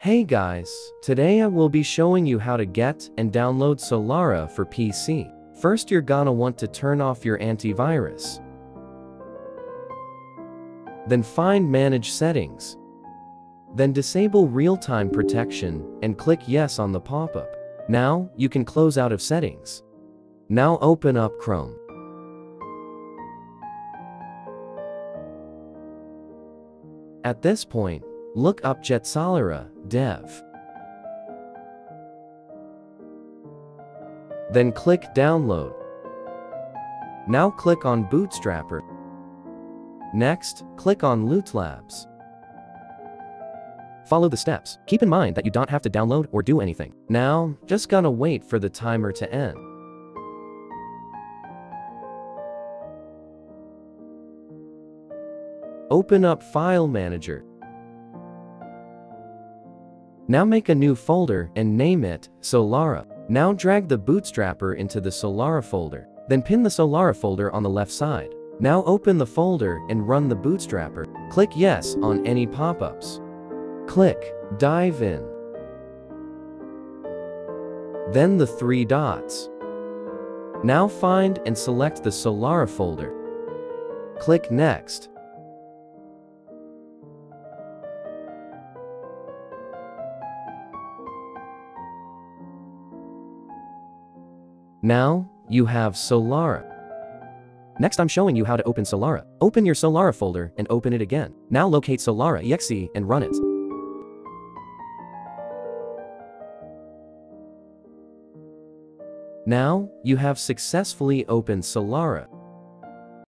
Hey guys, today I will be showing you how to get and download Solara for PC. First you're gonna want to turn off your antivirus. Then find Manage Settings. Then disable real-time protection and click Yes on the pop-up. Now, you can close out of settings. Now open up Chrome. At this point, look up getsolara, dev. Then click Download. Now click on Bootstrapper. Next, click on Loot Labs. Follow the steps. Keep in mind that you don't have to download or do anything. Now, just gonna wait for the timer to end. Open up File Manager. Now make a new folder and name it Solara. Now drag the Bootstrapper into the Solara folder. Then pin the Solara folder on the left side. Now open the folder and run the Bootstrapper. Click Yes on any pop-ups. Click Dive in. Then the three dots. Now find and select the Solara folder. Click Next. Now, you have Solara. Next I'm showing you how to open Solara. Open your Solara folder and open it again. Now locate Solara exe and run it. Now, you have successfully opened Solara.